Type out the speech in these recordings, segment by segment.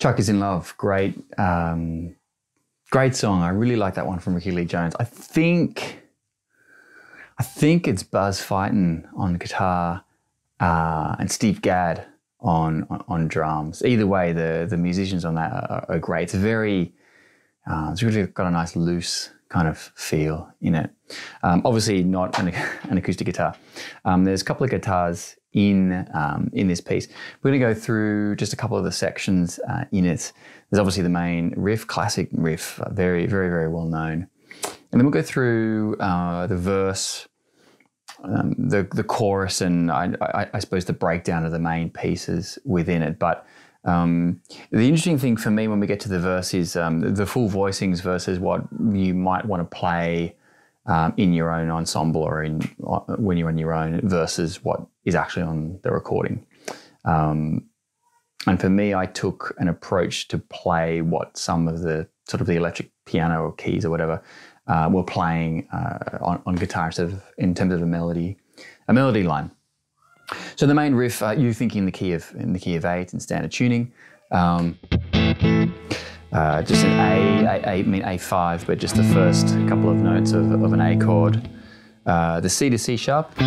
Chuck E's in Love, great, um, great song. I really like that one from Rickie Lee Jones. I think, I think it's Buzz Feiten on guitar uh, and Steve Gadd on, on, on drums. Either way, the the musicians on that are, are great. It's very, uh, it's really got a nice loose kind of feel in it. Um, obviously, not an, an acoustic guitar. Um, there's a couple of guitars in um, in this piece. We're going to go through just a couple of the sections uh, in it. There's obviously the main riff, classic riff, uh, very very very well known, and then we'll go through uh, the verse. Um, the the chorus and I, I, I, suppose the breakdown of the main pieces within it, but um, the interesting thing for me when we get to the verse is um, the full voicings versus what you might want to play um, in your own ensemble or in uh, when you're on your own versus what is actually on the recording. Um, and for me, I took an approach to play what some of the sort of the electric piano or keys or whatever uh, were playing uh, on, on guitar instead of in terms of a melody, a melody line. So the main riff, uh, you think in the key of in the key of A in standard tuning. Um, uh, just an A, A, A, I mean A5, but just the first couple of notes of, of an A chord. Uh, the C to C sharp. So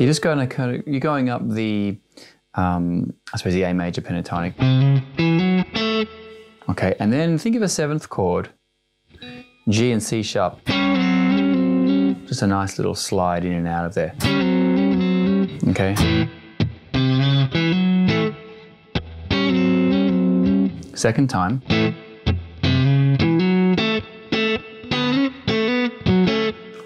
you're just going to kind of, you're going up the, um, I suppose the A major pentatonic. Okay, and then think of a seventh chord, G and C sharp. Just a nice little slide in and out of there. Okay. Second time.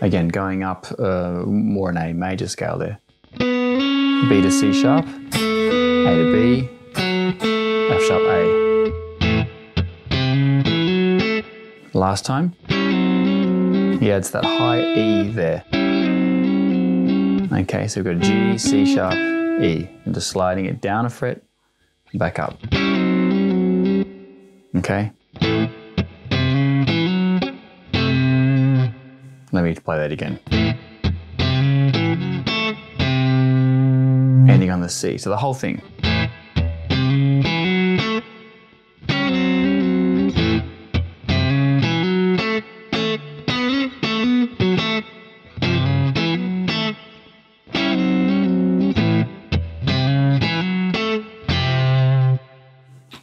Again, going up uh, more in a major scale there. B to C sharp, A to B, F sharp A. Last time. He adds that high E there. Okay, so we've got G, C sharp, E, and just sliding it down a fret, back up. Okay. Let me play that again. Ending on the C, so the whole thing.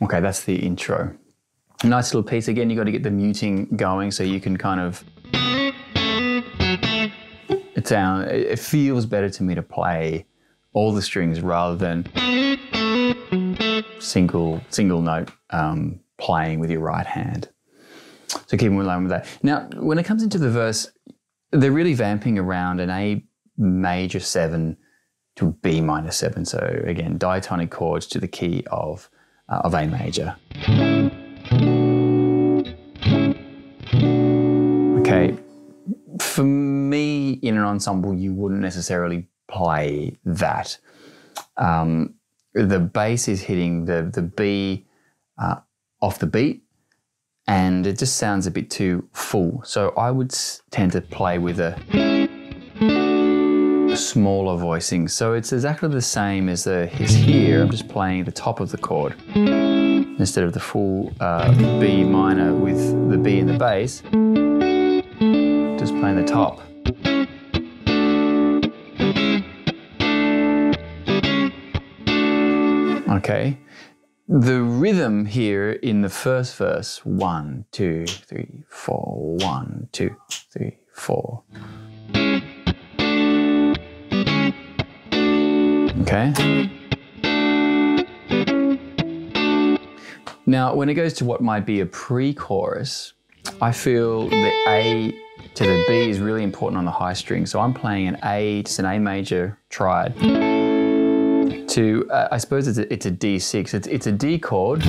Okay, that's the intro. Nice little piece. Again, you've got to get the muting going so you can kind of. It sound. It feels better to me to play all the strings rather than single single note um, playing with your right hand. So keep in line with that. Now, when it comes into the verse, they're really vamping around an A major seven to B minor seven. So again, diatonic chords to the key of uh, of A major. Okay, for me in an ensemble, you wouldn't necessarily play that. Um, the bass is hitting the the B uh, off the beat, and it just sounds a bit too full. So I would tend to play with a smaller voicing. So it's exactly the same as the his here. I'm just playing the top of the chord instead of the full uh, B minor with the B in the bass. Playing the top. Okay. The rhythm here in the first verse one, two, three, four, one, two, three, four. Okay. Now, when it goes to what might be a pre chorus, I feel the A to the B is really important on the high string. So I'm playing an A, just an A major triad. To, uh, I suppose it's a, it's a D6. It's, it's a D chord,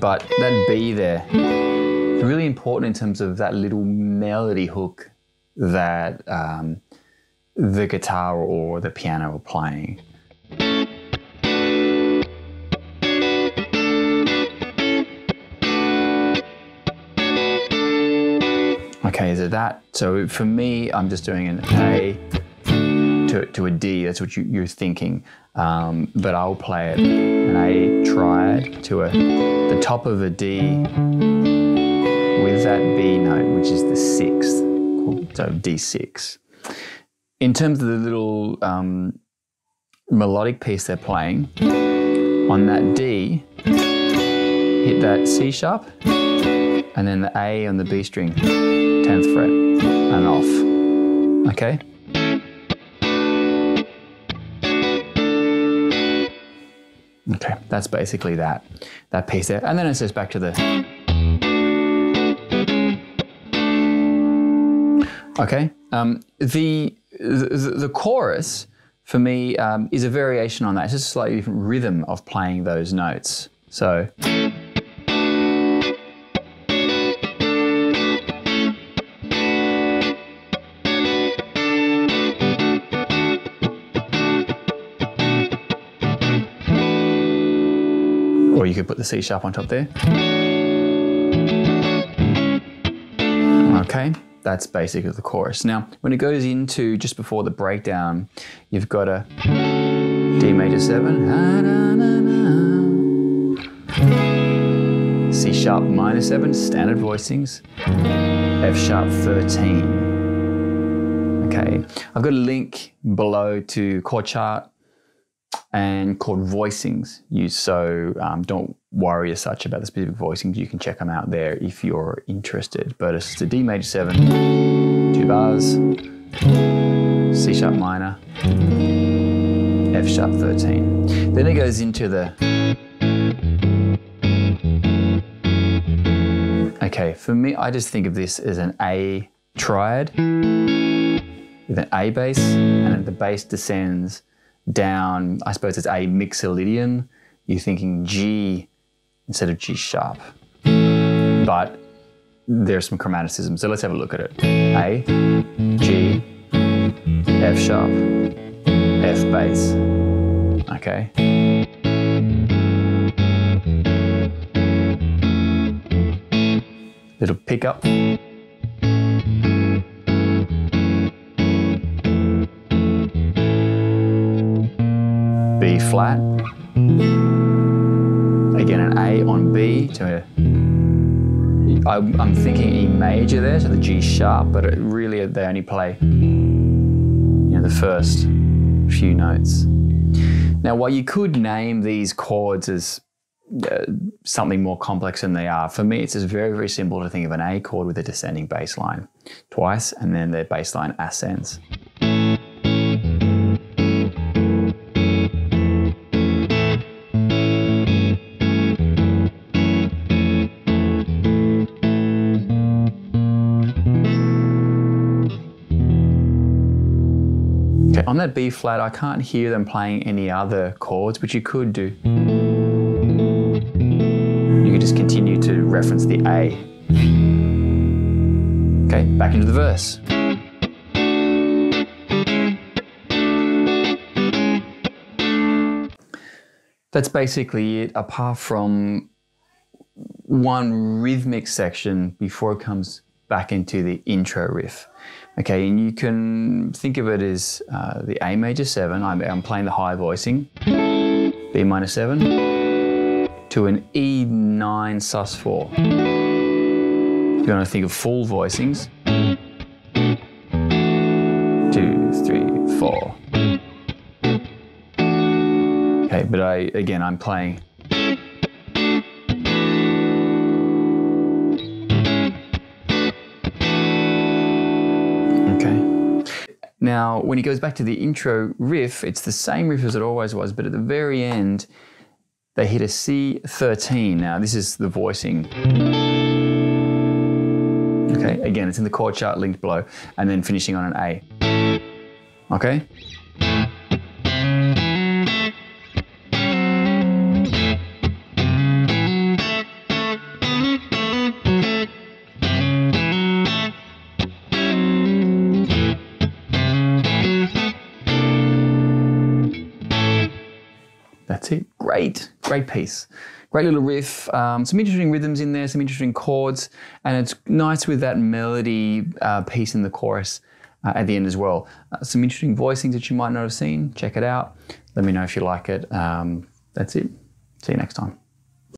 but that B there really important in terms of that little melody hook that um, the guitar or the piano are playing. Okay, is it that? So for me, I'm just doing an A to to, a D. That's what you, you're thinking. Um, but I'll play it an A triad to a the top of a D with that B note, which is the sixth, so D6. In terms of the little um, melodic piece they're playing, on that D, hit that C sharp, and then the A on the B string, 10th fret, and off. Okay? Okay, that's basically that, that piece there. And then it says back to the. Okay, um, the, the, the chorus for me um, is a variation on that. It's just a slightly different rhythm of playing those notes. So. You could put the C sharp on top there. Okay, that's basically the chorus. Now, when it goes into just before the breakdown, you've got a D major 7, C sharp minor 7, standard voicings, F sharp 13. Okay, I've got a link below to chord chart and chord voicings used. So um, don't worry as such about the specific voicings. You can check them out there if you're interested. But it's a D major 7, two bars, C sharp minor, F sharp 13. Then it goes into the. Okay, for me, I just think of this as an A triad with an A bass, and the bass descends down, I suppose it's A mixolydian, you're thinking G instead of G sharp. But there's some chromaticism, so let's have a look at it. A, G, F sharp, F bass. Okay. Little pickup. Flat. Again, an A on B to I'm thinking E major there, so the G sharp, but really they only play you know, the first few notes. Now, while you could name these chords as uh, something more complex than they are, for me, it's just very, very simple to think of an A chord with a descending bass line twice, and then their bass line ascends. Okay, on that B flat, I can't hear them playing any other chords, but you could do. You could just continue to reference the A. Okay, back into the verse. That's basically it, apart from one rhythmic section before it comes back into the intro riff. Okay, and you can think of it as uh, the A major 7, I'm, I'm, playing the high voicing, B minor 7, to an E9 sus 4. You're going to think of full voicings. Two, three, four. Okay, but I, again, I'm playing Now, when he goes back to the intro riff, it's the same riff as it always was, but at the very end, they hit a C13. Now, this is the voicing. Okay, again, it's in the chord chart linked below, and then finishing on an A. Okay? That's it. Great, great piece. Great little riff. Um, some interesting rhythms in there, some interesting chords, and it's nice with that melody uh, piece in the chorus uh, at the end as well. Uh, some interesting voicings that you might not have seen. Check it out. Let me know if you like it. Um, that's it. See you next time.